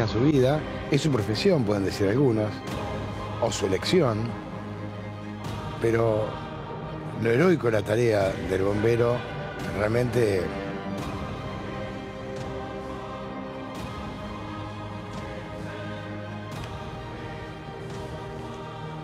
a su vida, es su profesión, pueden decir algunos, o su elección, pero lo heroico de la tarea del bombero realmente